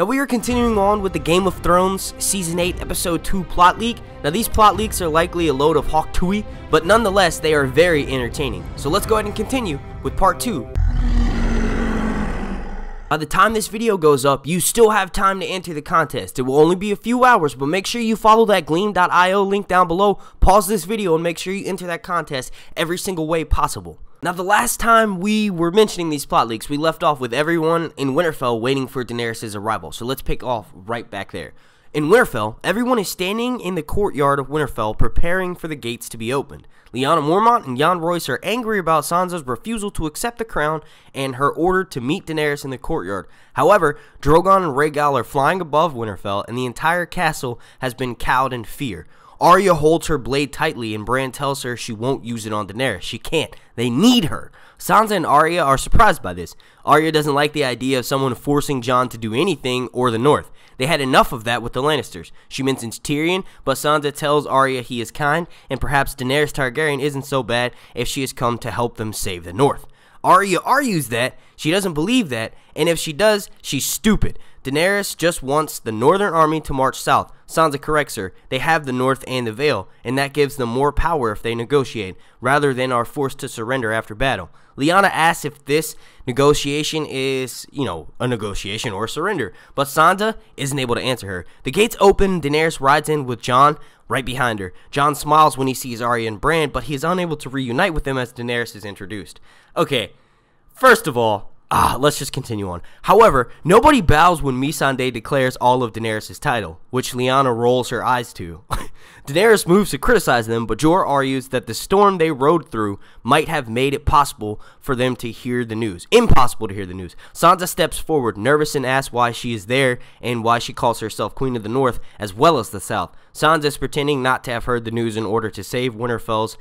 Now we are continuing on with the Game of Thrones Season 8 Episode 2 plot leak. Now these plot leaks are likely a load of hawk tui, but nonetheless they are very entertaining. So let's go ahead and continue with part 2. By the time this video goes up, you still have time to enter the contest. It will only be a few hours, but make sure you follow that gleam.io link down below, pause this video, and make sure you enter that contest every single way possible. Now, the last time we were mentioning these plot leaks, we left off with everyone in Winterfell waiting for Daenerys' arrival, so let's pick off right back there. In Winterfell, everyone is standing in the courtyard of Winterfell preparing for the gates to be opened. Lyanna Mormont and Yohn Royce are angry about Sansa's refusal to accept the crown and her order to meet Daenerys in the courtyard. However, Drogon and Rhaegal are flying above Winterfell and the entire castle has been cowed in fear. Arya holds her blade tightly and Bran tells her she won't use it on Daenerys. She can't. They need her. Sansa and Arya are surprised by this. Arya doesn't like the idea of someone forcing Jon to do anything or the North. They had enough of that with the Lannisters. She mentions Tyrion, but Sansa tells Arya he is kind and perhaps Daenerys Targaryen isn't so bad if she has come to help them save the North. Arya argues that she doesn't believe that, and if she does, she's stupid. Daenerys just wants the northern army to march south. Sansa corrects her. They have the north and the Vale, and that gives them more power if they negotiate, rather than are forced to surrender after battle. Lyanna asks if this negotiation is, you know, a negotiation or a surrender, but Sansa isn't able to answer her. The gates open, Daenerys rides in with Jon right behind her. Jon smiles when he sees Arya and Bran, but he is unable to reunite with them as Daenerys is introduced. Okay, first of all, Ah, let's just continue on. However, nobody bows when Missandei declares all of Daenerys' title, which Lyanna rolls her eyes to. Daenerys moves to criticize them, but Jorah argues that the storm they rode through might have made it possible for them to hear the news. Impossible to hear the news. Sansa steps forward, nervous, and asks why she is there and why she calls herself Queen of the North as well as the South. Sansa is pretending not to have heard the news in order to save Winterfell's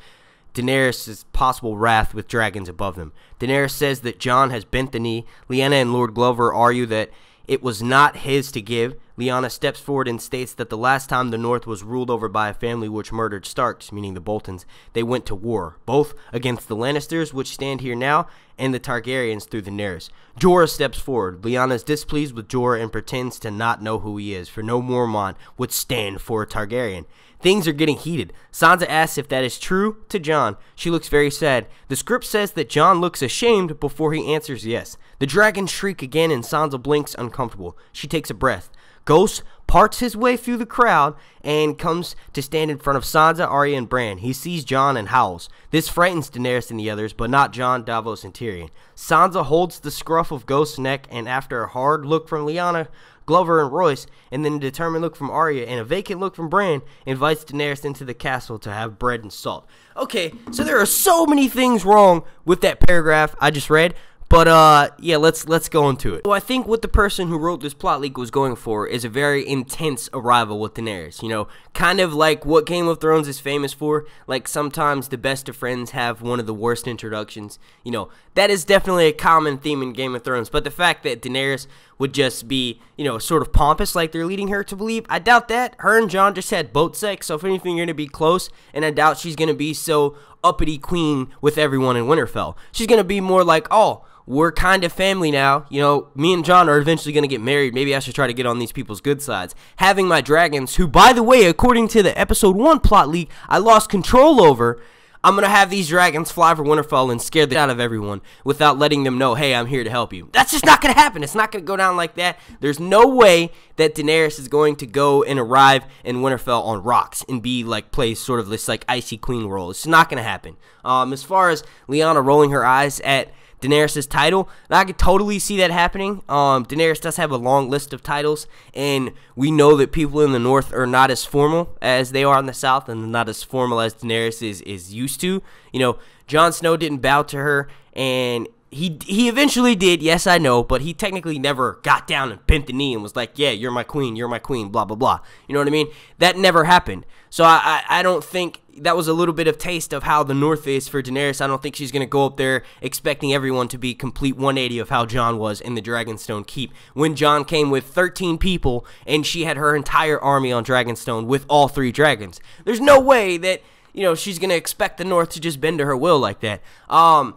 Daenerys' possible wrath with dragons above them. Daenerys says that Jon has bent the knee. Lyanna and Lord Glover argue that it was not his to give. Lyanna steps forward and states that the last time the North was ruled over by a family which murdered Starks, meaning the Boltons, they went to war, both against the Lannisters, which stand here now, and the Targaryens through the Daenerys. Jorah steps forward. Lyanna is displeased with Jorah and pretends to not know who he is, for no Mormont would stand for a Targaryen. Things are getting heated. Sansa asks if that is true to Jon. She looks very sad. The script says that Jon looks ashamed before he answers yes. The dragons shriek again and Sansa blinks uncomfortable. She takes a breath. Ghost parts his way through the crowd and comes to stand in front of Sansa, Arya, and Bran. He sees Jon and howls. This frightens Daenerys and the others, but not Jon, Davos, and Tyrion. Sansa holds the scruff of Ghost's neck, and after a hard look from Lyanna, Glover and Royce, and then a determined look from Arya and a vacant look from Bran invites Daenerys into the castle to have bread and salt. Okay, so there are so many things wrong with that paragraph I just read. But uh, yeah, let's let's go into it. So I think what the person who wrote this plot leak was going for is a very intense arrival with Daenerys. You know, kind of like what Game of Thrones is famous for. Like sometimes the best of friends have one of the worst introductions. You know, that is definitely a common theme in Game of Thrones. But the fact that Daenerys would just be, you know, sort of pompous like they're leading her to believe, I doubt that. Her and Jon just had boat sex, so if anything, you're gonna be close, and I doubt she's gonna be so uppity queen with everyone in Winterfell. She's gonna be more like, oh we're kind of family now. You know, me and Jon are eventually going to get married. Maybe I should try to get on these people's good sides. Having my dragons, who, by the way, according to the episode 1 plot leak, I lost control over. I'm to have these dragons fly for Winterfell and scare the out of everyone without letting them know, hey, I'm here to help you. That's just not to happen. It's not to go down like that. There's no way that Daenerys is going to go and arrive in Winterfell on rocks and be like, play sort of this like icy queen role. It's not to happen. Um, as far as Lyanna rolling her eyes at Daenerys' title. And I could totally see that happening. Um, Daenerys does have a long list of titles, and we know that people in the North are not as formal as they are in the South, and not as formal as Daenerys is, is used to. You know, Jon Snow didn't bow to her, and he he eventually did, yes, I know, but he technically never got down and bent the knee and was like, "Yeah, you're my queen, you're my queen," blah blah blah. You know what I mean? That never happened. So I I, I don't think that was a little bit of taste of how the North is for Daenerys. I don't think she's gonna go up there expecting everyone to be complete 180 of how Jon was in the Dragonstone Keep when Jon came with 13 people and she had her entire army on Dragonstone with all three dragons. There's no way that you know she's gonna expect the North to just bend to her will like that. Um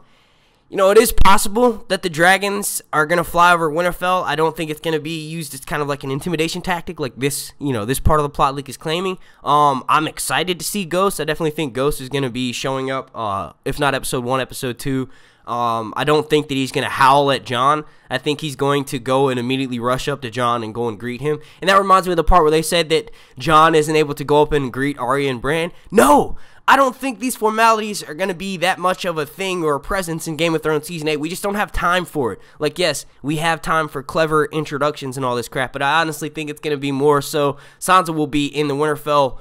You know, it is possible that the dragons are gonna fly over Winterfell. I don't think it's gonna be used as kind of like an intimidation tactic, like this, you know, this part of the plot leak is claiming. Um, I'm excited to see Ghost. I definitely think Ghost is gonna be showing up. Uh, if not episode one, episode two. Um, I don't think that he's going to howl at Jon. I think he's going to go and immediately rush up to Jon and go and greet him. And that reminds me of the part where they said that Jon isn't able to go up and greet Arya and Bran. No, I don't think these formalities are going to be that much of a thing or a presence in Game of Thrones Season 8. We just don't have time for it. Like, yes, we have time for clever introductions and all this crap, but I honestly think it's going to be more so Sansa will be in the Winterfell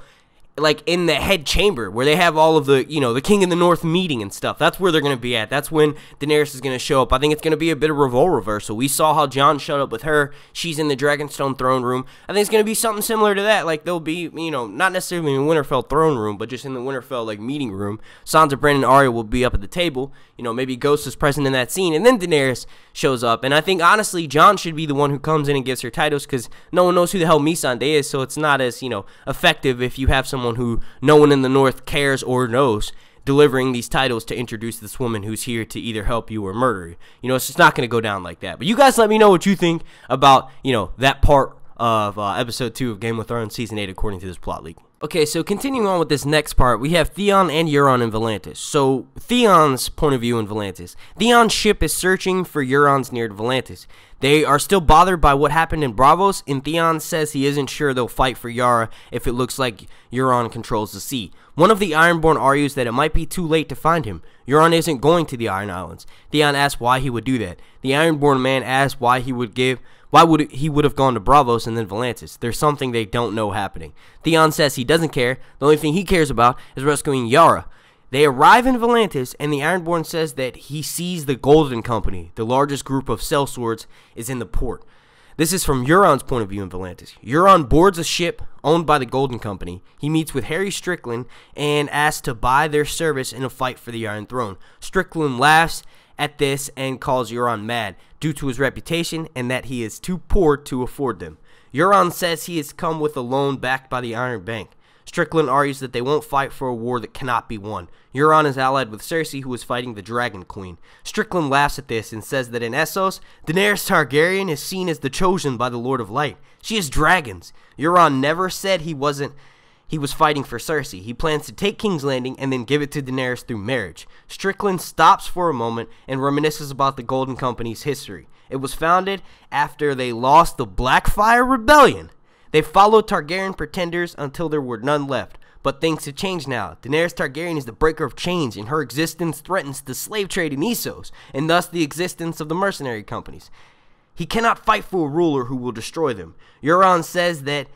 like in the head chamber where they have all of the you know the king in the north meeting and stuff. That's where they're going to be at. That's when daenerys is going to show up. I think it's going to be a bit of a role reversal. We saw how jon showed up with her. She's in the dragonstone throne room. I think it's going to be something similar to that. Like they'll be you know not necessarily in the winterfell throne room but just in the winterfell like meeting room. Sansa brandon and arya will be up at the table. You know maybe ghost is present in that scene. And then daenerys shows up. And i think honestly jon should be the one who comes in and gives her titles because no one knows who the hell missandei is. So it's not as you know effective if you have someone someone who no one in the North cares or knows delivering these titles to introduce this woman who's here to either help you or murder you. You know, it's just not going to go down like that. But you guys let me know what you think about, you know, that part of uh, episode 2 of Game of Thrones season 8 according to this plot leak. Okay, so continuing on with this next part, we have Theon and Euron in Volantis. So, Theon's point of view in Volantis. Theon's ship is searching for Euron's near Volantis. They are still bothered by what happened in Braavos, and Theon says he isn't sure they'll fight for Yara if it looks like Euron controls the sea. One of the Ironborn argues that it might be too late to find him. Euron isn't going to the Iron Islands. Theon asks why he would do that. The Ironborn man asks why he would give why would he would have gone to Braavos and then Volantis? There's something they don't know happening. Theon says he doesn't care. The only thing he cares about is rescuing Yara. They arrive in Volantis, and the Ironborn says that he sees the Golden Company, the largest group of sellswords, is in the port. This is from Euron's point of view in Volantis. Euron boards a ship owned by the Golden Company. He meets with Harry Strickland and asks to buy their service in a fight for the Iron Throne. Strickland laughs at this and calls Euron mad due to his reputation and that he is too poor to afford them. Euron says he has come with a loan backed by the Iron Bank. Strickland argues that they won't fight for a war that cannot be won. Euron is allied with Cersei, who is fighting the Dragon Queen. Strickland laughs at this and says that in Essos, Daenerys Targaryen is seen as the chosen by the Lord of Light. She has dragons. Euron never said he wasn't he was fighting for Cersei. He plans to take King's Landing and then give it to Daenerys through marriage. Strickland stops for a moment and reminisces about the Golden Company's history. It was founded after they lost the Blackfyre Rebellion. They followed Targaryen pretenders until there were none left. But things have changed now. Daenerys Targaryen is the breaker of chains, and her existence threatens the slave trade in Essos, and thus the existence of the mercenary companies. He cannot fight for a ruler who will destroy them. Euron says that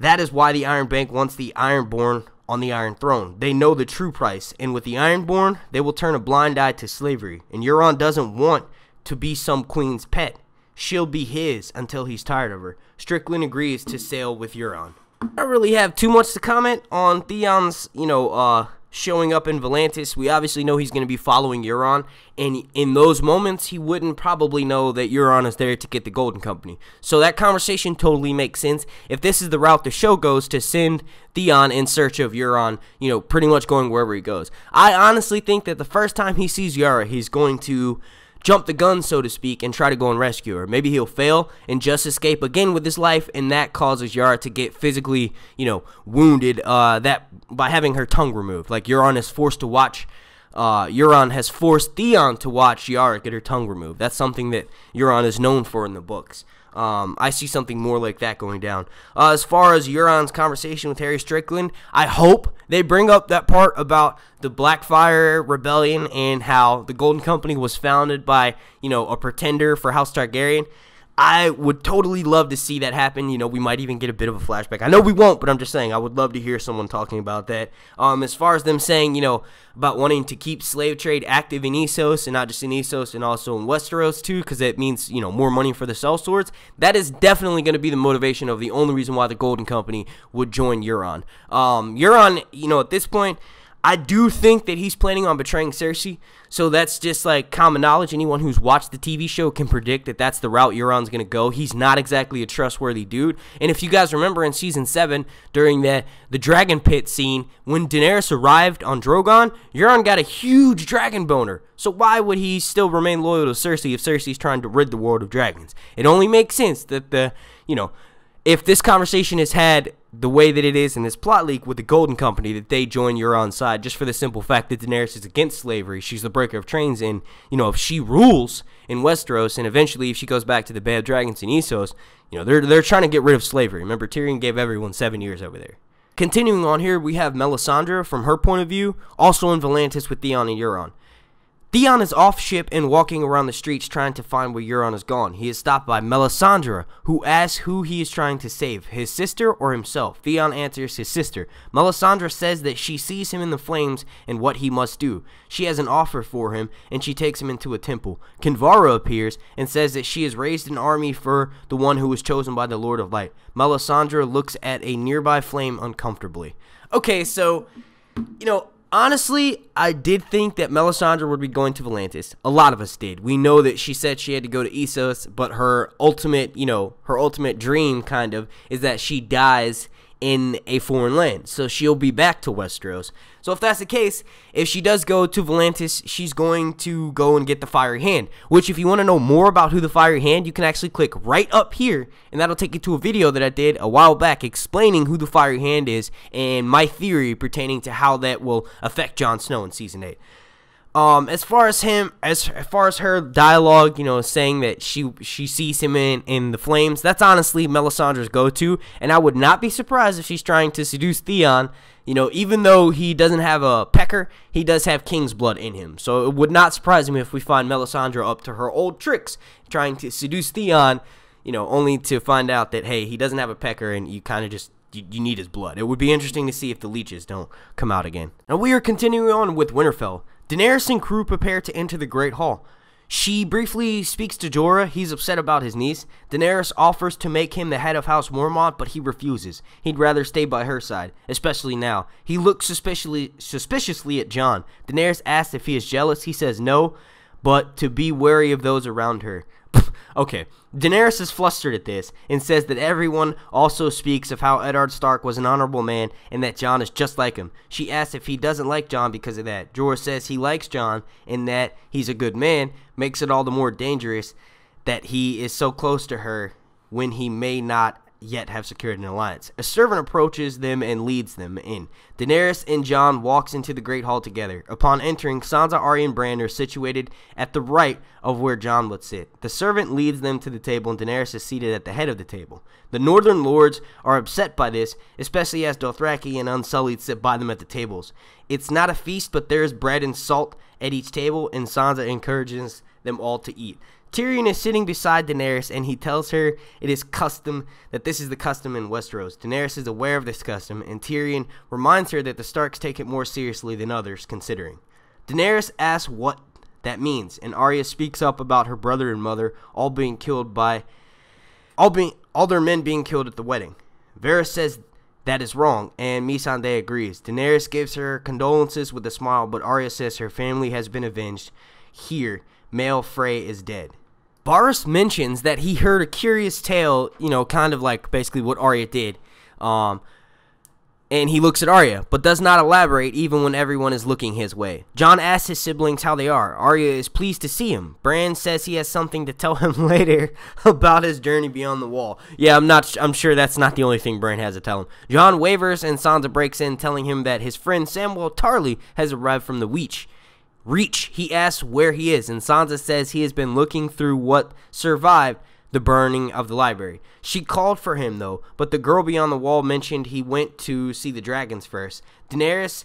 that is why the Iron Bank wants the Ironborn on the Iron Throne. They know the true price, and with the Ironborn, they will turn a blind eye to slavery. And Euron doesn't want to be some queen's pet. She'll be his until he's tired of her. Strickland agrees to sail with Euron. I don't really have too much to comment on Theon's, you know, uh, showing up in Volantis. We obviously know he's going to be following Euron, and in those moments, he wouldn't probably know that Euron is there to get the Golden Company. So that conversation totally makes sense. If this is the route the show goes to send Theon in search of Euron, you know, pretty much going wherever he goes. I honestly think that the first time he sees Yara, he's going to jump the gun, so to speak, and try to go and rescue her. Maybe he'll fail and just escape again with his life, and that causes Yara to get physically, you know, wounded. Uh, that by having her tongue removed, like Euron is forced to watch. Uh, Euron has forced Theon to watch Yara get her tongue removed. That's something that Euron is known for in the books. Um, I see something more like that going down. Uh, as far as Euron's conversation with Harry Strickland, I hope they bring up that part about the Blackfyre Rebellion and how the Golden Company was founded by, you know, a pretender for House Targaryen. I would totally love to see that happen. You know, we might even get a bit of a flashback. I know we won't, but I'm just saying I would love to hear someone talking about that. Um, as far as them saying, you know, about wanting to keep slave trade active in Essos and not just in Essos and also in Westeros too, because it means you know more money for the sellswords. That is definitely going to be the motivation of the only reason why the Golden Company would join Euron. Um, Euron, you know, at this point. I do think that he's planning on betraying Cersei. So that's just like common knowledge. Anyone who's watched the TV show can predict that that's the route Euron's going to go. He's not exactly a trustworthy dude. And if you guys remember in season 7 during the the dragon pit scene when Daenerys arrived on Drogon, Euron got a huge dragon boner. So why would he still remain loyal to Cersei if Cersei's trying to rid the world of dragons? It only makes sense that the, you know, if this conversation is had the way that it is in this plot leak with the Golden Company, that they join Euron's side just for the simple fact that Daenerys is against slavery. She's the breaker of trains, and, you know, if she rules in Westeros, and eventually if she goes back to the Bay of Dragons in Essos, you know, they're, they're trying to get rid of slavery. Remember, Tyrion gave everyone seven years over there. Continuing on here, we have Melisandre from her point of view, also in Volantis with Theon and Euron. Theon is off ship and walking around the streets trying to find where Euron is gone. He is stopped by Melisandre, who asks who he is trying to save, his sister or himself. Theon answers his sister. Melisandre says that she sees him in the flames and what he must do. She has an offer for him, and she takes him into a temple. Kinvara appears and says that she has raised an army for the one who was chosen by the Lord of Light. Melisandre looks at a nearby flame uncomfortably. Okay, so, you know, Honestly, I did think that Melisandre would be going to Volantis. A lot of us did. We know that she said she had to go to Essos, but her ultimate, you know, her ultimate dream kind of is that she dies in a foreign land. So she'll be back to Westeros. So if that's the case, if she does go to Volantis, she's going to go and get the Fiery Hand. Which, if you want to know more about who the Fiery Hand, you can actually click right up here, and that'll take you to a video that I did a while back explaining who the Fiery Hand is and my theory pertaining to how that will affect Jon Snow in Season 8. Um, as far as him, as, as far as her dialogue, you know, saying that she she sees him in in the flames, that's honestly Melisandre's go-to, and I would not be surprised if she's trying to seduce Theon. You know, even though he doesn't have a pecker, he does have king's blood in him. So it would not surprise me if we find Melisandre up to her old tricks, trying to seduce Theon. You know, only to find out that hey, he doesn't have a pecker, and you kind of just you, need his blood. It would be interesting to see if the leeches don't come out again. Now we are continuing on with Winterfell. Daenerys and crew prepare to enter the Great Hall. She briefly speaks to Jorah. He's upset about his niece. Daenerys offers to make him the head of House Mormont, but he refuses. He'd rather stay by her side, especially now. He looks suspiciously suspiciously at Jon. Daenerys asks if he is jealous. He says no, but to be wary of those around her. Okay, Daenerys is flustered at this and says that everyone also speaks of how Eddard Stark was an honorable man and that Jon is just like him. She asks if he doesn't like Jon because of that. Jorah says he likes Jon and that he's a good man, makes it all the more dangerous that he is so close to her when he may not yet have secured an alliance. A servant approaches them and leads them in. Daenerys and Jon walks into the Great Hall together. Upon entering, Sansa, Arya, and Bran are situated at the right of where Jon would sit. The servant leads them to the table, and Daenerys is seated at the head of the table. The Northern Lords are upset by this, especially as Dothraki and Unsullied sit by them at the tables. It's not a feast, but there is bread and salt at each table, and Sansa encourages them all to eat. Tyrion is sitting beside Daenerys and he tells her it is custom that this is the custom in Westeros. Daenerys is aware of this custom and Tyrion reminds her that the Starks take it more seriously than others considering. Daenerys asks what that means and Arya speaks up about her brother and mother all being killed by all being all their men being killed at the wedding. Varys says that is wrong, and Missandei agrees. Daenerys gives her condolences with a smile, but Arya says her family has been avenged. Here, male Frey is dead. Varys mentions that he heard a curious tale, you know, kind of like basically what Arya did. Um, and he looks at Arya, but does not elaborate even when everyone is looking his way. Jon asks his siblings how they are. Arya is pleased to see him. Bran says he has something to tell him later about his journey beyond the wall. Yeah, I'm not I'm sure that's not the only thing Bran has to tell him. Jon wavers and Sansa breaks in telling him that his friend Samwell Tarly has arrived from the Weech. Reach, he asks where he is, and Sansa says he has been looking through what survived the burning of the library. She called for him, though, but the girl beyond the wall mentioned he went to see the dragons first. Daenerys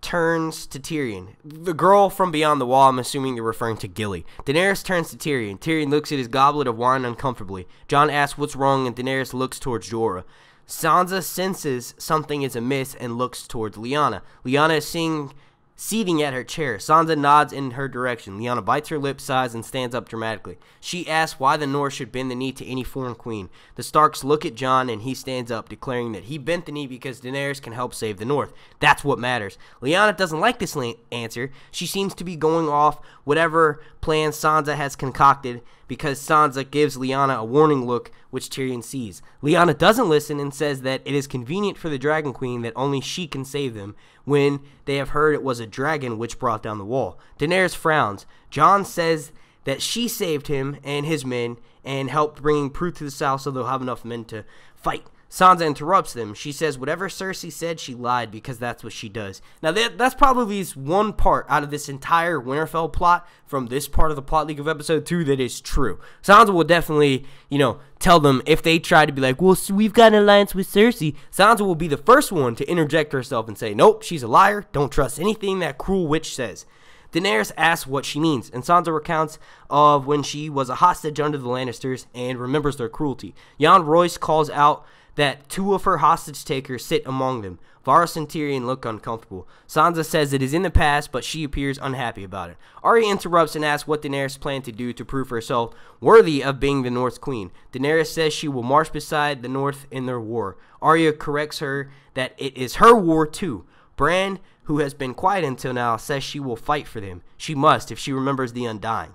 turns to Tyrion. The girl from beyond the wall, I'm assuming you're referring to Gilly. Daenerys turns to Tyrion. Tyrion looks at his goblet of wine uncomfortably. Jon asks what's wrong, and Daenerys looks towards Jorah. Sansa senses something is amiss and looks towards Lyanna. Lyanna is seeing seething at her chair. Sansa nods in her direction. Lyanna bites her lip, sighs, and stands up dramatically. She asks why the North should bend the knee to any foreign queen. The Starks look at Jon, and he stands up, declaring that he bent the knee because Daenerys can help save the North. That's what matters. Lyanna doesn't like this answer. She seems to be going off whatever plan Sansa has concocted because Sansa gives Lyanna a warning look, which Tyrion sees. Lyanna doesn't listen and says that it is convenient for the Dragon Queen that only she can save them when they have heard it was a dragon which brought down the wall. Daenerys frowns. Jon says that she saved him and his men and helped bringing proof to the south so they'll have enough men to fight. Sansa interrupts them. She says whatever Cersei said, she lied because that's what she does. Now, that, that's probably one part out of this entire Winterfell plot from this part of the plot leak of episode 2 that is true. Sansa will definitely, you know, tell them if they try to be like, well, we've got an alliance with Cersei. Sansa will be the first one to interject herself and say, nope, she's a liar. Don't trust anything that cruel witch says. Daenerys asks what she means, and Sansa recounts of when she was a hostage under the Lannisters and remembers their cruelty. Yohn Royce calls out that two of her hostage takers sit among them. Varys and Tyrion look uncomfortable. Sansa says it is in the past, but she appears unhappy about it. Arya interrupts and asks what Daenerys plans to do to prove herself worthy of being the North's queen. Daenerys says she will march beside the North in their war. Arya corrects her that it is her war too. Bran, who has been quiet until now, says she will fight for them. She must if she remembers the Undying.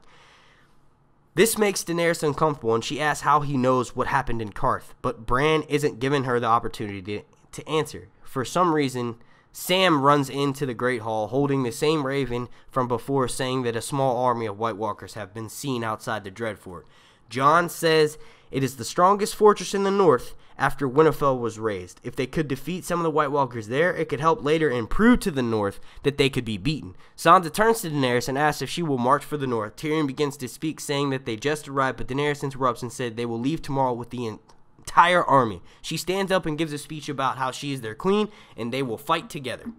This makes Daenerys uncomfortable, and she asks how he knows what happened in Qarth, but Bran isn't giving her the opportunity to, to answer. For some reason, Sam runs into the Great Hall holding the same raven from before, saying that a small army of White Walkers have been seen outside the Dreadfort. Jon says it is the strongest fortress in the north after Winterfell was raised. If they could defeat some of the White Walkers there, it could help later and prove to the north that they could be beaten. Sansa turns to Daenerys and asks if she will march for the north. Tyrion begins to speak, saying that they just arrived, but Daenerys interrupts and said they will leave tomorrow with the entire army. She stands up and gives a speech about how she is their queen and they will fight together.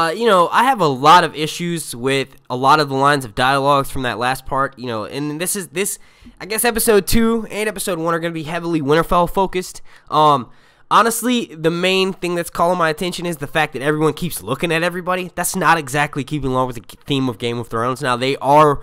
Uh, you know, I have a lot of issues with a lot of the lines of dialogues from that last part. You know, and this is this. I guess episode two and episode one are going to be heavily Winterfell focused. Um, honestly, the main thing that's calling my attention is the fact that everyone keeps looking at everybody. That's not exactly keeping along with the theme of Game of Thrones. Now they are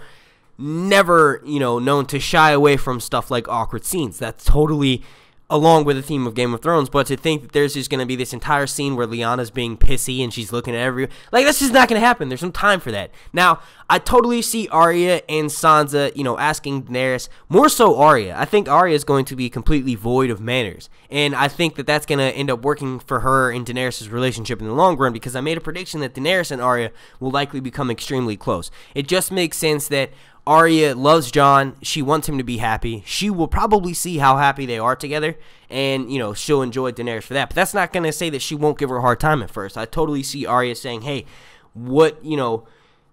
never, you know, known to shy away from stuff like awkward scenes. That's totally along with the theme of Game of Thrones, but to think that there's just going to be this entire scene where Lyanna's being pissy and she's looking at every like that's just not going to happen. There's no time for that. Now, I totally see Arya and Sansa, you know, asking Daenerys more so Arya. I think Arya is going to be completely void of manners, and I think that that's going to end up working for her and Daenerys' relationship in the long run because I made a prediction that Daenerys and Arya will likely become extremely close. It just makes sense that Arya loves Jon. She wants him to be happy. She will probably see how happy they are together, and you know she'll enjoy Daenerys for that. But that's not gonna say that she won't give her a hard time at first. I totally see Arya saying, "Hey, what you know."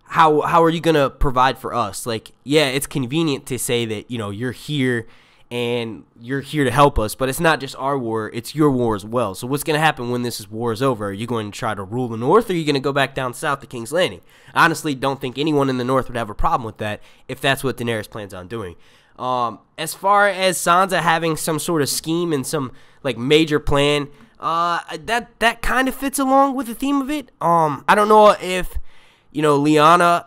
How, how are you gonna provide for us? Like, yeah, it's convenient to say that you know you're here and you're here to help us. But it's not just our war; it's your war as well. So what's going to happen when this war is over? Are you going to try to rule the North, or are you going to go back down south to King's Landing? I honestly, don't think anyone in the North would have a problem with that if that's what Daenerys plans on doing. Um, as far as Sansa having some sort of scheme and some like major plan, uh, that that kind of fits along with the theme of it. Um, I don't know if you know Lyanna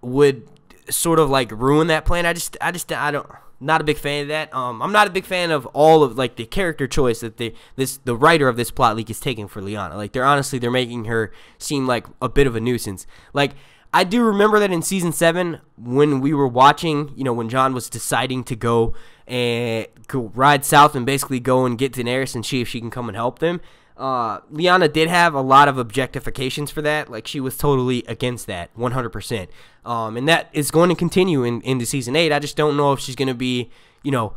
would sort of like ruin that plan. I just, I just, I don't. Not a big fan of that. Um, I'm not a big fan of all of like the character choice that the this the writer of this plot leak is taking for Lyanna. Like they're honestly they're making her seem like a bit of a nuisance. Like I do remember that in season seven when we were watching, you know, when Jon was deciding to go and go ride south and basically go and get Daenerys and see if she can come and help them. Uh, Lyanna did have a lot of objectifications for that. Like she was totally against that, 100%. Um, and that is going to continue in into season eight. I just don't know if she's going to be, you know,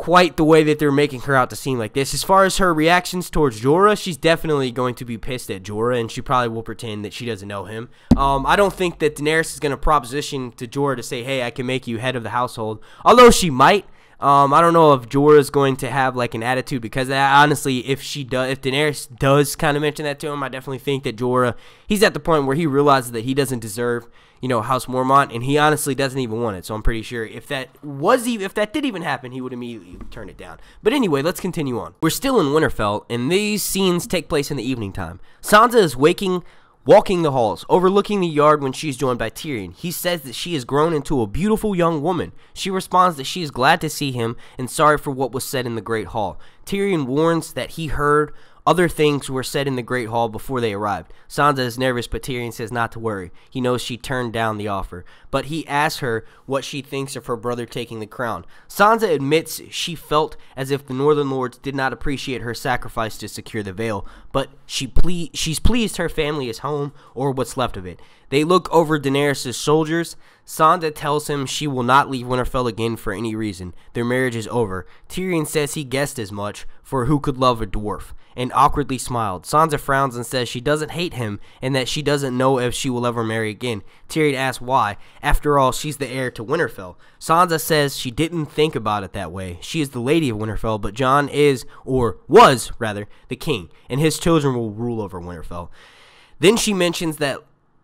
quite the way that they're making her out to seem like this. As far as her reactions towards Jorah, she's definitely going to be pissed at Jorah, and she probably will pretend that she doesn't know him. Um, I don't think that Daenerys is going to proposition to Jorah to say, "Hey, I can make you head of the household," although she might. Um, I don't know if Jorah is going to have like an attitude because that, honestly, if she does, if Daenerys does kind of mention that to him, I definitely think that Jorah, he's at the point where he realizes that he doesn't deserve, you know, House Mormont, and he honestly doesn't even want it. So I'm pretty sure if that was even, if that did even happen, he would immediately turn it down. But anyway, let's continue on. We're still in Winterfell, and these scenes take place in the evening time. Sansa is waking walking the halls, overlooking the yard when she is joined by Tyrion. He says that she has grown into a beautiful young woman. She responds that she is glad to see him and sorry for what was said in the Great Hall. Tyrion warns that he heard other things were said in the Great Hall before they arrived. Sansa is nervous, but Tyrion says not to worry. He knows she turned down the offer, but he asks her what she thinks of her brother taking the crown. Sansa admits she felt as if the Northern Lords did not appreciate her sacrifice to secure the Vale, but she ple- she's pleased her family is home, or what's left of it. They look over Daenerys' soldiers. Sansa tells him she will not leave Winterfell again for any reason. Their marriage is over. Tyrion says he guessed as much, for who could love a dwarf? And awkwardly smiled. Sansa frowns and says she doesn't hate him and that she doesn't know if she will ever marry again. Tyrion asks why. After all, she's the heir to Winterfell. Sansa says she didn't think about it that way. She is the lady of Winterfell, but Jon is, or was rather, the king, and his children will rule over Winterfell. Then she mentions that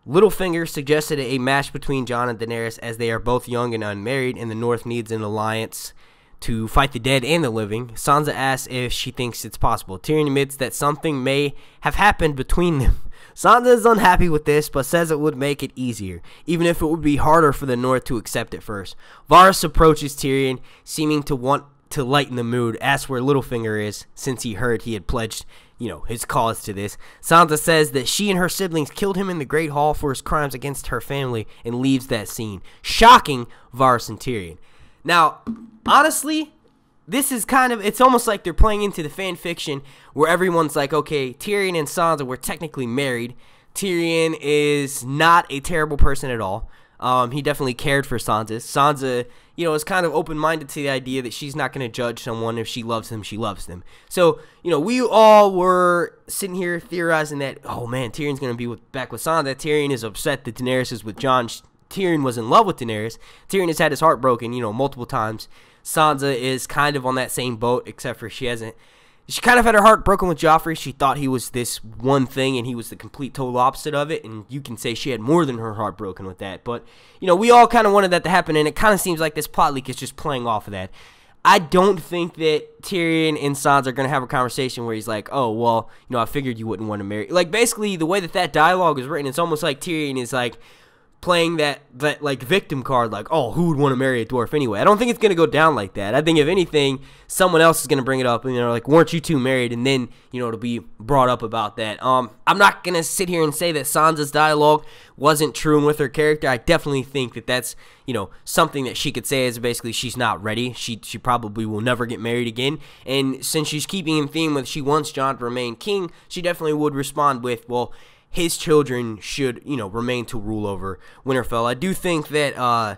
Littlefinger suggested a match between Jon and Daenerys as they are both young and unmarried, and the North needs an alliance to fight the dead and the living. Sansa asks if she thinks it's possible. Tyrion admits that something may have happened between them. Sansa is unhappy with this, but says it would make it easier, even if it would be harder for the North to accept it first. Varys approaches Tyrion, seeming to want to lighten the mood, asks where Littlefinger is, since he heard he had pledged, you know, his cause to this. Sansa says that she and her siblings killed him in the Great Hall for his crimes against her family and leaves that scene, shocking Varys and Tyrion. Now, honestly, this is kind of it's almost like they're playing into the fan fiction where everyone's like, okay, Tyrion and Sansa were technically married. Tyrion is not a terrible person at all. Um, he definitely cared for Sansa. Sansa, you know, is kind of open minded to the idea that she's not going to judge someone if she loves them, she loves them. So, you know, we all were sitting here theorizing that, oh man, Tyrion's going to be with, back with Sansa. Tyrion is upset that Daenerys is with Jon. Tyrion was in love with Daenerys. Tyrion has had his heart broken, you know, multiple times. Sansa is kind of on that same boat, except for she hasn't. She kind of had her heart broken with Joffrey. She thought he was this one thing, and he was the complete total opposite of it. And you can say she had more than her heart broken with that. But you know, we all kind of wanted that to happen, and it kind of seems like this plot leak is just playing off of that. I don't think that Tyrion and Sansa are going to have a conversation where he's like, "Oh, well, you know, I figured you wouldn't want to marry." Like basically the way that that dialogue is written, it's almost like Tyrion is like, playing that that like victim card like oh who would want to marry a dwarf anyway? I don't think it's going to go down like that. I think if anything someone else is going to bring it up and you know like weren't you two married? And then you know it'll be brought up about that. Um i'm not going to sit here and say that sansa's dialogue wasn't true and with her character. I definitely think that that's you know something that she could say is basically she's not ready. She she probably will never get married again. And since she's keeping in theme with she wants jon to remain king she definitely would respond with well his children should, you know, remain to rule over Winterfell. I do think that uh,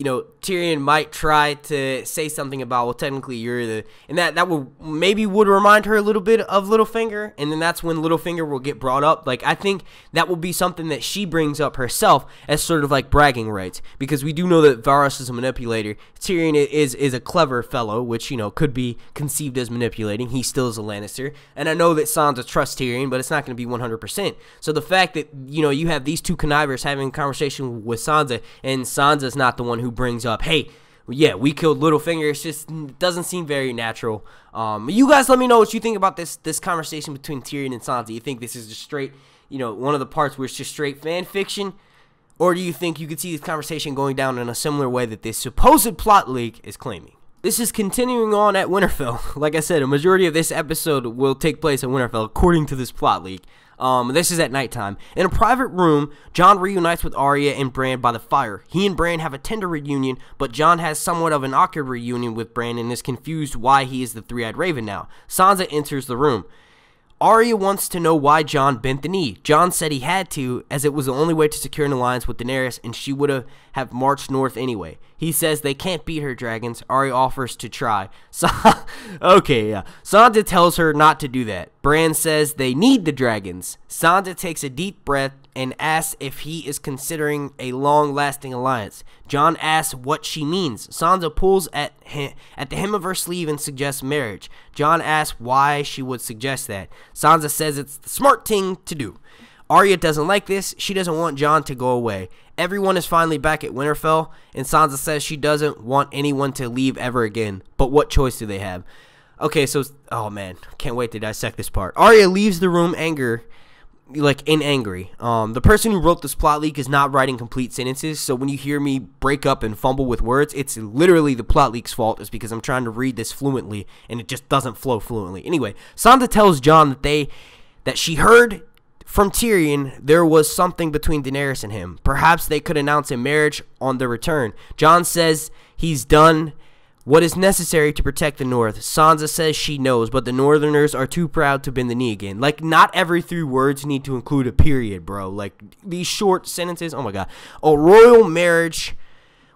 you know, Tyrion might try to say something about, well, technically you're the, and that that will maybe would remind her a little bit of Littlefinger, and then that's when Littlefinger will get brought up. Like I think that will be something that she brings up herself as sort of like bragging rights, because we do know that Varys is a manipulator. Tyrion is is a clever fellow, which you know could be conceived as manipulating. He still is a Lannister, and I know that Sansa trusts Tyrion, but it's not going to be 100%. So the fact that you know you have these two connivers having a conversation with Sansa, and Sansa's not the one who brings up, hey, yeah, we killed Littlefinger. It just doesn't seem very natural. Um, you guys, let me know what you think about this this conversation between Tyrion and Sansa. You think this is just straight, you know, one of the parts where it's just straight fan fiction, or do you think you could see this conversation going down in a similar way that this supposed plot leak is claiming? This is continuing on at Winterfell. Like I said, a majority of this episode will take place at Winterfell, according to this plot leak. Um, this is at nighttime. In a private room, Jon reunites with Arya and Bran by the fire. He and Bran have a tender reunion, but Jon has somewhat of an awkward reunion with Bran and is confused why he is the three-eyed raven now. Sansa enters the room. Arya wants to know why Jon bent the knee. Jon said he had to, as it was the only way to secure an alliance with Daenerys, and she would have, have marched north anyway. He says they can't beat her dragons. Arya offers to try. Sa- okay, yeah. Sansa tells her not to do that. Bran says they need the dragons. Sansa takes a deep breath and asks if he is considering a long-lasting alliance. Jon asks what she means. Sansa pulls at at the hem of her sleeve and suggests marriage. Jon asks why she would suggest that. Sansa says it's the smart thing to do. Arya doesn't like this. She doesn't want Jon to go away. Everyone is finally back at Winterfell, and Sansa says she doesn't want anyone to leave ever again. But what choice do they have? Okay, so oh man, can't wait to dissect this part. Arya leaves the room anger like in angry. Um, the person who wrote this plot leak is not writing complete sentences, so when you hear me break up and fumble with words, it's literally the plot leak's fault. Is because I'm trying to read this fluently and it just doesn't flow fluently. Anyway, Sansa tells Jon that they that she heard from Tyrion there was something between Daenerys and him. Perhaps they could announce a marriage on their return. Jon says he's done what is necessary to protect the North? Sansa says she knows, but the Northerners are too proud to bend the knee again. Like, not every three words need to include a period, bro. Like, these short sentences, oh my god. A royal marriage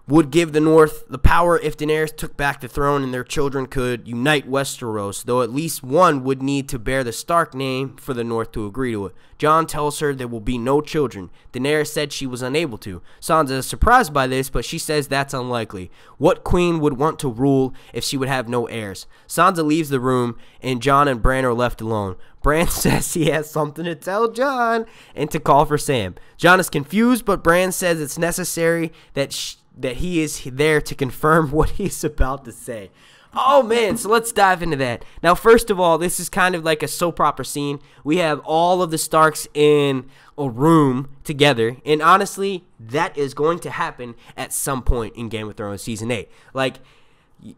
would give the North the power if Daenerys took back the throne and their children could unite Westeros, though at least one would need to bear the Stark name for the North to agree to it. Jon tells her there will be no children. Daenerys said she was unable to. Sansa is surprised by this, but she says that's unlikely. What queen would want to rule if she would have no heirs? Sansa leaves the room, and Jon and Bran are left alone. Bran says he has something to tell Jon and to call for Sam. Jon is confused, but Bran says it's necessary that that he is there to confirm what he's about to say. Oh man, so let's dive into that. Now, first of all, this is kind of like a soap opera scene. We have all of the Starks in a room together, and honestly, that is going to happen at some point in Game of Thrones season 8. Like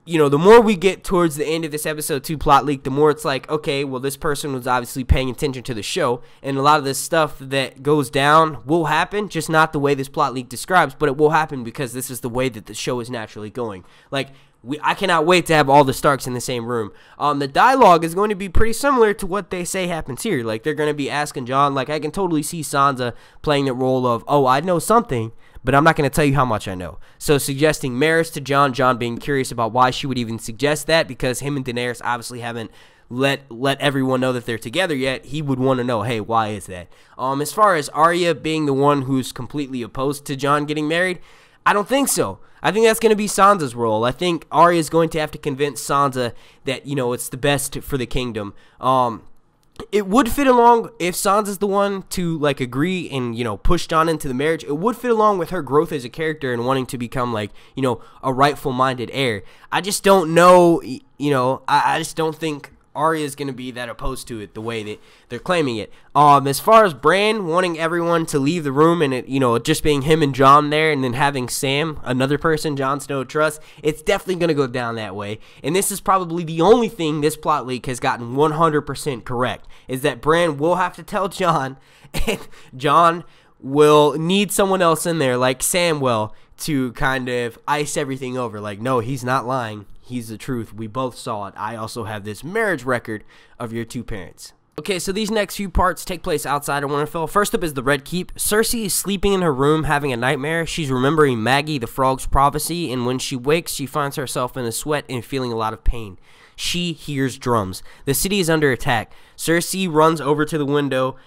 you know, the more we get towards the end of this episode two plot leak, the more it's like, okay, well, this person was obviously paying attention to the show, and a lot of this stuff that goes down will happen, just not the way this plot leak describes, but it will happen because this is the way that the show is naturally going. Like, we, I cannot wait to have all the Starks in the same room. Um, the dialogue is going to be pretty similar to what they say happens here. Like, they're going to be asking Jon. like, I can totally see Sansa playing the role of, oh, I know something but I'm not going to tell you how much I know. So suggesting marriage to Jon, Jon being curious about why she would even suggest that because him and Daenerys obviously haven't let let everyone know that they're together yet. He would want to know, hey, why is that? Um, as far as Arya being the one who's completely opposed to Jon getting married, I don't think so. I think that's going to be Sansa's role. I think Arya is going to have to convince Sansa that you know it's the best for the kingdom. Um, it would fit along if Sansa's the one to like agree and you know push Jon into the marriage. It would fit along with her growth as a character and wanting to become like you know a rightful minded heir. I just don't know. You know, I, I just don't think Arya is going to be that opposed to it the way that they're claiming it. Um, as far as Bran wanting everyone to leave the room and it, you know, just being him and Jon there, and then having Sam, another person Jon Snow trusts, it's definitely going to go down that way. And this is probably the only thing this plot leak has gotten 100% correct is that Bran will have to tell Jon, and Jon will need someone else in there like Sam will to kind of ice everything over. Like, no, he's not lying. He's the truth. We both saw it. I also have this marriage record of your two parents. Okay, so these next few parts take place outside of Winterfell. First up is the Red Keep. Cersei is sleeping in her room having a nightmare. She's remembering Maggie the Frog's prophecy, and when she wakes, she finds herself in a sweat and feeling a lot of pain. She hears drums. The city is under attack. Cersei runs over to the window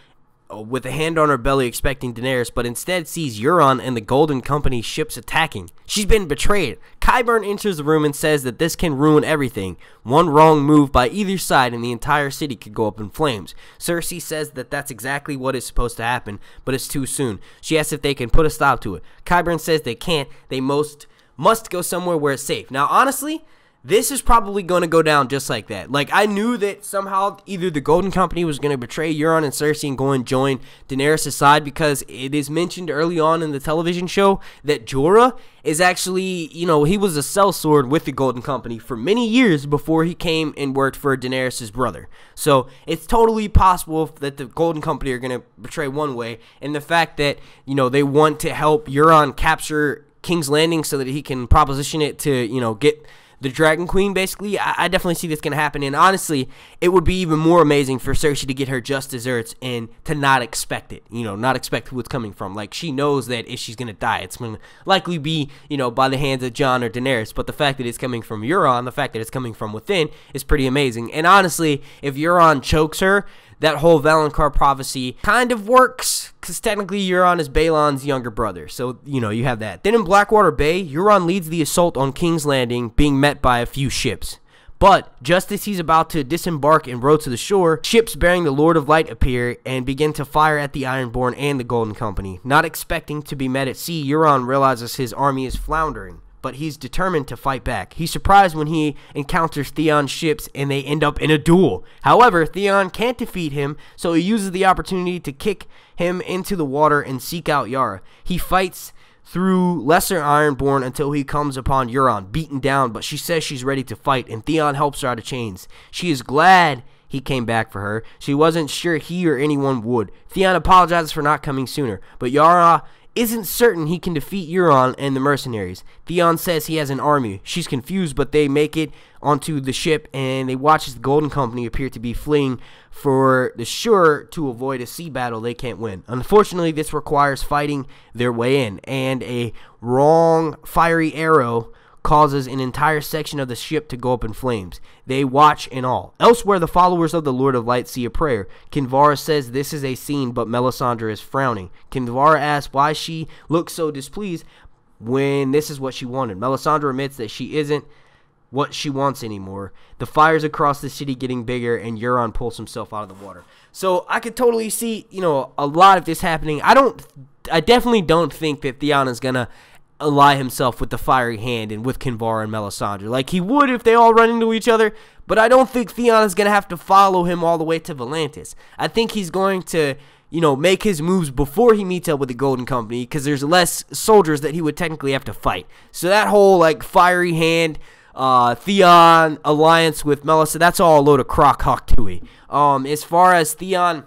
Uh, with a hand on her belly expecting Daenerys, but instead sees Euron and the Golden Company ships attacking. She's been betrayed. Qyburn enters the room and says that this can ruin everything. One wrong move by either side and the entire city could go up in flames. Cersei says that that's exactly what is supposed to happen, but it's too soon. She asks if they can put a stop to it. Qyburn says they can't. They most must go somewhere where it's safe. Now, honestly, this is probably going to go down just like that. Like, I knew that somehow either the Golden Company was going to betray Euron and Cersei and go and join Daenerys' side because it is mentioned early on in the television show that Jorah is actually, you know, he was a sellsword with the Golden Company for many years before he came and worked for Daenerys' brother. So it's totally possible that the Golden Company are going to betray one way, and the fact that, you know, they want to help Euron capture King's Landing so that he can proposition it to, you know, get the Dragon Queen, basically, I, I definitely see this going to happen. And honestly, it would be even more amazing for Cersei to get her just desserts and to not expect it. You know, not expect who it's coming from. Like, she knows that if she's going to die, it's going to likely be, you know, by the hands of Jon or Daenerys. But the fact that it's coming from Euron, the fact that it's coming from within, is pretty amazing. And honestly, if Euron chokes her, that whole Valonqar prophecy kind of works because technically Euron is Balon's younger brother. So, you know, you have that. Then in Blackwater Bay, Euron leads the assault on King's Landing, being met by a few ships. But just as he's about to disembark and row to the shore, ships bearing the Lord of Light appear and begin to fire at the Ironborn and the Golden Company. Not expecting to be met at sea, Euron realizes his army is floundering. But he's determined to fight back. He's surprised when he encounters Theon's ships and they end up in a duel. However, Theon can't defeat him, so he uses the opportunity to kick him into the water and seek out Yara. He fights through Lesser Ironborn until he comes upon Euron, beaten down, but she says she's ready to fight, and Theon helps her out of chains. She is glad he came back for her. She wasn't sure he or anyone would. Theon apologizes for not coming sooner, but Yara isn't certain he can defeat Euron and the mercenaries. Theon says he has an army. She's confused, but they make it onto the ship and they watch as the Golden Company appear to be fleeing for the shore to avoid a sea battle they can't win. Unfortunately, this requires fighting their way in, and a wrong fiery arrow causes an entire section of the ship to go up in flames. They watch in all. Elsewhere, the followers of the Lord of Light see a prayer. Kinvara says this is a scene, but Melisandre is frowning. Kinvara asks why she looks so displeased when this is what she wanted. Melisandre admits that she isn't what she wants anymore. The fires across the city getting bigger, and Euron pulls himself out of the water. So I could totally see, you know, a lot of this happening. I don't, I definitely don't think that Theon is gonna ally himself with the fiery hand and with Kinvara and Melisandre. Like he would if they all run into each other, but I don't think Theon is going to have to follow him all the way to Volantis. I think he's going to, you know, make his moves before he meets up with the Golden Company because there's less soldiers that he would technically have to fight. So that whole like fiery hand uh, Theon alliance with Melissa, that's all a load of crock hawk. Um, as far as Theon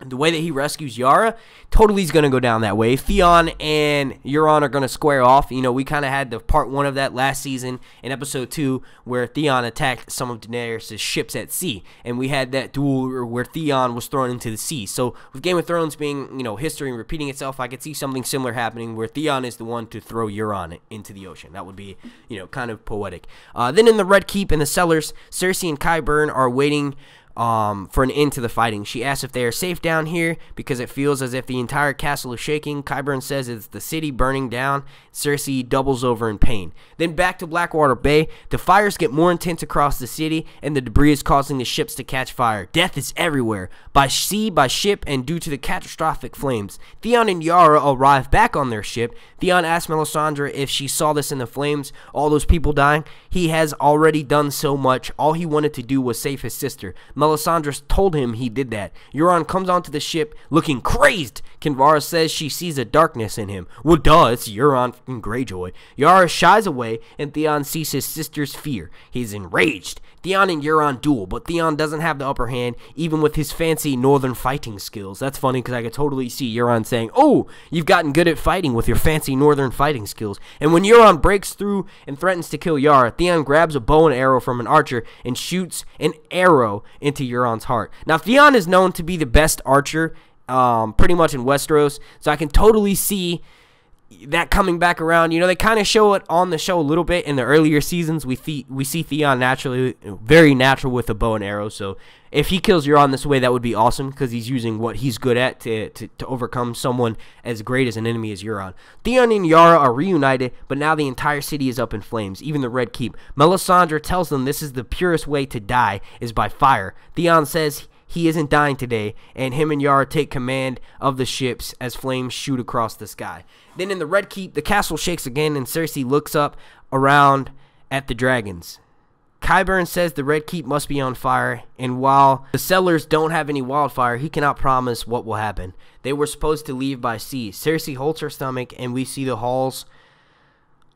the way that he rescues Yara, totally is going to go down that way. Theon and Euron are going to square off. You know, we kind of had the part one of that last season in episode two where Theon attacked some of Daenerys' ships at sea. And we had that duel where Theon was thrown into the sea. So with Game of Thrones being, you know, history and repeating itself, I could see something similar happening where Theon is the one to throw Euron into the ocean. That would be, you know, kind of poetic. Uh, then in the Red Keep in the cellars, Cersei and Qyburn are waiting um, for an end to the fighting. She asks if they are safe down here because it feels as if the entire castle is shaking. Qyburn says it's the city burning down. Cersei doubles over in pain. Then back to Blackwater Bay. The fires get more intense across the city, and the debris is causing the ships to catch fire. Death is everywhere, by sea, by ship, and due to the catastrophic flames. Theon and Yara arrive back on their ship. Theon asks Melisandre if she saw this in the flames, all those people dying. He has already done so much. All he wanted to do was save his sister. Told him he did that. Euron comes onto the ship looking crazed. Kinvara says she sees a darkness in him. Well, duh, it's Euron and Greyjoy. Yara shies away, and Theon sees his sister's fear. He's enraged. Theon and Euron duel, but Theon doesn't have the upper hand, even with his fancy northern fighting skills. That's funny because I could totally see Euron saying, Oh, you've gotten good at fighting with your fancy northern fighting skills. And when Euron breaks through and threatens to kill Yara, Theon grabs a bow and arrow from an archer and shoots an arrow into Euron's heart. Now, Theon is known to be the best archer um, pretty much in Westeros, so I can totally see that coming back around. You know, they kind of show it on the show a little bit in the earlier seasons. We see we see Theon naturally very natural with a bow and arrow. So if he kills Euron this way, that would be awesome because he's using what he's good at to, to, to overcome someone as great as an enemy as Euron. Theon and Yara are reunited, but now the entire city is up in flames, even the Red Keep. Melisandre tells them this is the purest way to die is by fire. Theon says he isn't dying today, and him and Yara take command of the ships as flames shoot across the sky. Then in the Red Keep, the castle shakes again, and Cersei looks up around at the dragons. Qyburn says the Red Keep must be on fire, and while the cellars don't have any wildfire, he cannot promise what will happen. They were supposed to leave by sea. Cersei holds her stomach, and we see the halls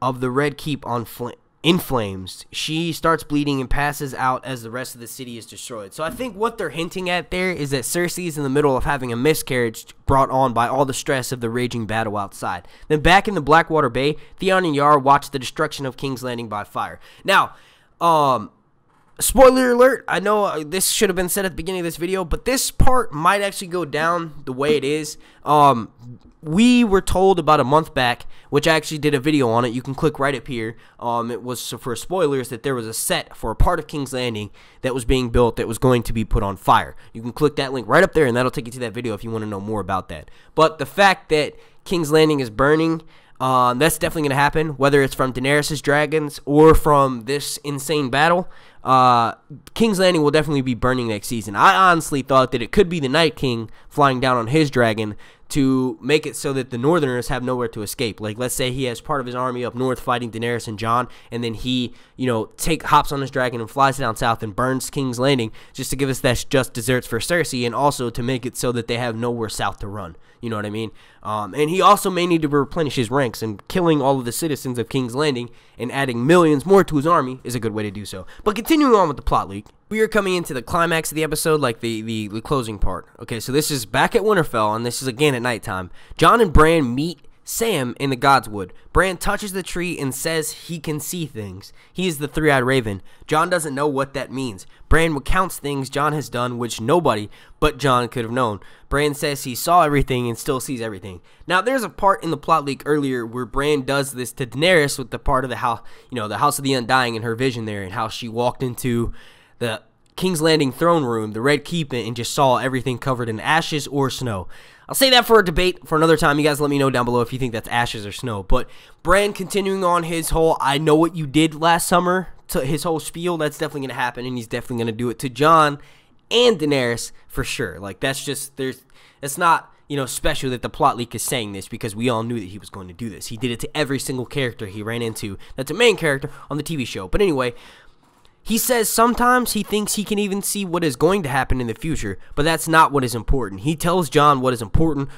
of the Red Keep on flame in flames. She starts bleeding and passes out as the rest of the city is destroyed. So I think what they're hinting at there is that Cersei is in the middle of having a miscarriage brought on by all the stress of the raging battle outside. Then back in the Blackwater Bay, Theon and Yara watch the destruction of King's Landing by fire. Now, um, spoiler alert, I know uh, this should have been said at the beginning of this video, but this part might actually go down the way it is. Um, we were told about a month back, which I actually did a video on it. You can click right up here. Um, it was for spoilers that there was a set for a part of King's Landing that was being built that was going to be put on fire. You can click that link right up there, and that'll take you to that video if you want to know more about that. But the fact that King's Landing is burning, um, that's definitely going to happen, whether it's from Daenerys' dragons or from this insane battle. Uh, King's Landing will definitely be burning next season. I honestly thought that it could be the Night King flying down on his dragon to make it so that the Northerners have nowhere to escape. Like, let's say he has part of his army up north fighting Daenerys and Jon, and then he, you know, take hops on his dragon and flies down south and burns King's Landing just to give us that just desserts for Cersei, and also to make it so that they have nowhere south to run. You know what I mean? Um, and he also may need to replenish his ranks, and killing all of the citizens of King's Landing and adding millions more to his army is a good way to do so. But continuing on with the plot we are coming into the climax of the episode, like the, the, the closing part. Okay, so this is back at Winterfell, and this is again at nighttime. Jon and Bran meet Sam in the Godswood. Bran touches the tree and says he can see things. He is the three eyed raven. Jon doesn't know what that means. Bran recounts things Jon has done which nobody but Jon could have known. Bran says he saw everything and still sees everything. Now there's a part in the plot leak earlier where Bran does this to Daenerys with the part of the house, you know, the House of the Undying in her vision there and how she walked into the King's Landing throne room, the Red Keep, and just saw everything covered in ashes or snow. I'll say that for a debate for another time. You guys let me know down below if you think that's ashes or snow. But Bran continuing on his whole I know what you did last summer to his whole spiel, that's definitely gonna happen, and he's definitely gonna do it to Jon and Daenerys for sure. Like that's just there's it's not you know special that the plot leak is saying this because we all knew that he was going to do this. He did it to every single character he ran into that's a main character on the TV show. But anyway, he says sometimes he thinks he can even see what is going to happen in the future, but that's not what is important. He tells Jon what is important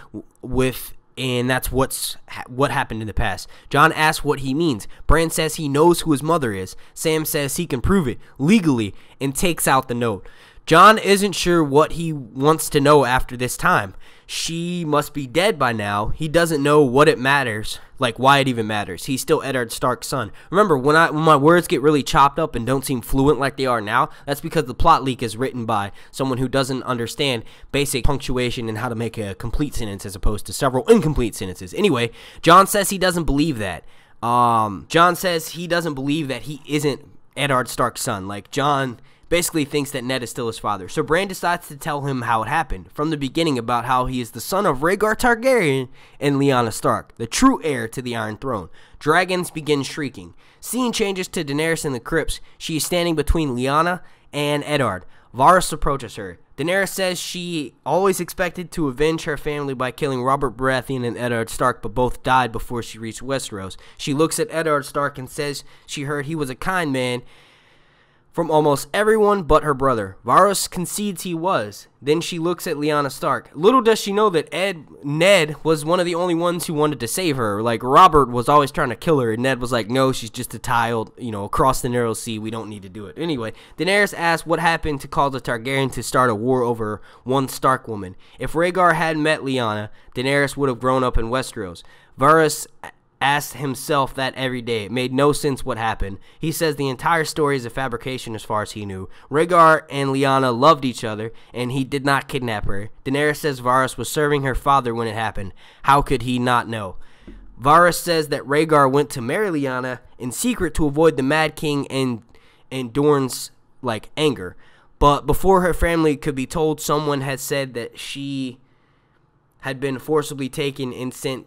with and that's what's what happened in the past. Jon asks what he means. Bran says he knows who his mother is. Sam says he can prove it legally and takes out the note. Jon isn't sure what he wants to know after this time. She must be dead by now. He doesn't know what it matters, like why it even matters. He's still Eddard Stark's son. Remember, when I when my words get really chopped up and don't seem fluent like they are now, that's because the plot leak is written by someone who doesn't understand basic punctuation and how to make a complete sentence as opposed to several incomplete sentences. Anyway, Jon says he doesn't believe that. Um, Jon says he doesn't believe that he isn't Eddard Stark's son. Like Jon basically thinks that Ned is still his father. So Bran decides to tell him how it happened from the beginning about how he is the son of Rhaegar Targaryen and Lyanna Stark, the true heir to the Iron Throne. Dragons begin shrieking. Scene changes to Daenerys in the crypts. She is standing between Lyanna and Eddard. Varys approaches her. Daenerys says she always expected to avenge her family by killing Robert Baratheon and Eddard Stark, but both died before she reached Westeros. She looks at Eddard Stark and says she heard he was a kind man from almost everyone but her brother. Varys concedes he was. Then she looks at Lyanna Stark. Little does she know that Ed Ned was one of the only ones who wanted to save her. Like Robert was always trying to kill her, and Ned was like, "No, she's just a child, you know, across the narrow sea. We don't need to do it." Anyway, Daenerys asks what happened to cause the Targaryen to start a war over one Stark woman. If Rhaegar had met Lyanna, Daenerys would have grown up in Westeros. Varys asked himself that every day. It made no sense what happened. He says the entire story is a fabrication as far as he knew. Rhaegar and Lyanna loved each other, and he did not kidnap her. Daenerys says Varys was serving her father when it happened. How could he not know? Varys says that Rhaegar went to marry Lyanna in secret to avoid the Mad King and and Dorne's like anger. But before her family could be told, someone had said that she had been forcibly taken and sent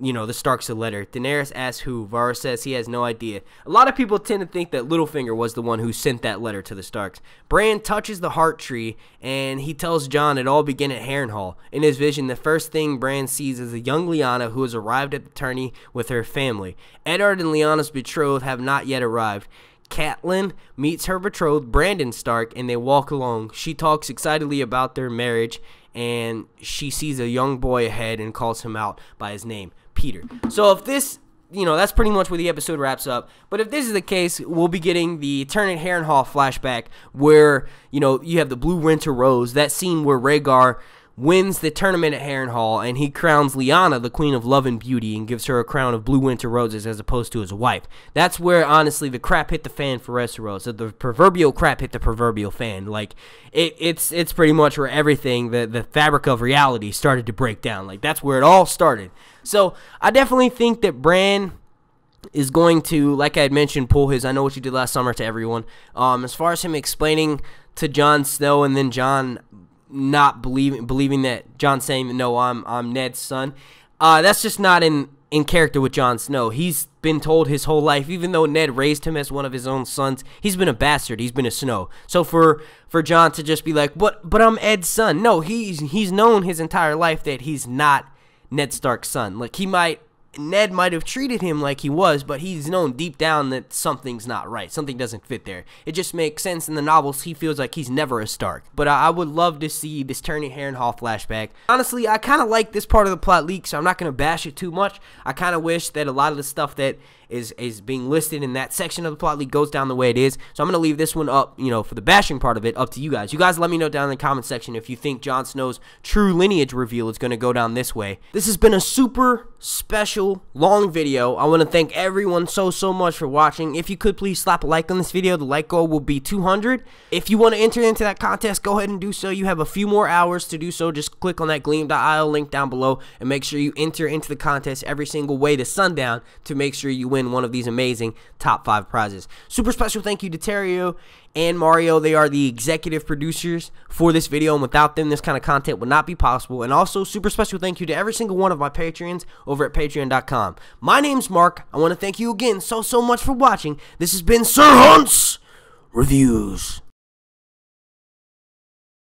you know, the Starks a letter. Daenerys asks who. Varys says he has no idea. A lot of people tend to think that Littlefinger was the one who sent that letter to the Starks. Bran touches the heart tree and he tells Jon it all began at Harrenhal. In his vision, the first thing Bran sees is a young Lyanna who has arrived at the tourney with her family. Eddard and Lyanna's betrothed have not yet arrived. Catelyn meets her betrothed, Brandon Stark, and they walk along. She talks excitedly about their marriage, and she sees a young boy ahead and calls him out by his name. Peter. So if this you know, that's pretty much where the episode wraps up. But if this is the case, we'll be getting the Tourney at Harrenhal flashback where, you know, you have the Blue Winter Rose, that scene where Rhaegar wins the tournament at Harrenhal, and he crowns Lyanna the Queen of Love and Beauty and gives her a crown of blue winter roses as opposed to his wife. That's where, honestly, the crap hit the fan for Westeros. So the proverbial crap hit the proverbial fan. Like, it, it's it's pretty much where everything, the, the fabric of reality started to break down. Like, that's where it all started. So, I definitely think that Bran is going to, like I had mentioned, pull his I know what you did last summer to everyone. Um, as far as him explaining to Jon Snow and then Jon not believing believing that Jon saying no, I'm I'm Ned's son. Uh, that's just not in in character with Jon Snow. He's been told his whole life, even though Ned raised him as one of his own sons, he's been a bastard. He's been a Snow. So for for Jon to just be like, "But but I'm Ed's son," no, he's he's known his entire life that he's not Ned Stark's son. Like he might Ned might have treated him like he was, but he's known deep down that something's not right. Something doesn't fit there. It just makes sense in the novels. He feels like he's never a Stark. But I, I would love to see this Turning Harrenhal flashback. Honestly, I kind of like this part of the plot leak, so I'm not going to bash it too much. I kind of wish that a lot of the stuff that is is being listed in that section of the plot leak goes down the way it is. So I'm gonna leave this one up, you know, for the bashing part of it, up to you guys. You guys let me know down in the comment section if you think Jon Snow's true lineage reveal is gonna go down this way. This has been a super special long video. I want to thank everyone so so much for watching. If you could please slap a like on this video, the like goal will be 200. If you want to enter into that contest, go ahead and do so. You have a few more hours to do so. Just click on that gleam.io link down below and make sure you enter into the contest every single way to sundown to make sure you win win one of these amazing top five prizes. Super special thank you to Terrio and Mario. They are the executive producers for this video, and without them, this kind of content would not be possible. And also, super special thank you to every single one of my Patreons over at patreon.com. My name's Mark. I want to thank you again so, so much for watching. This has been Ser Hunts Reviews.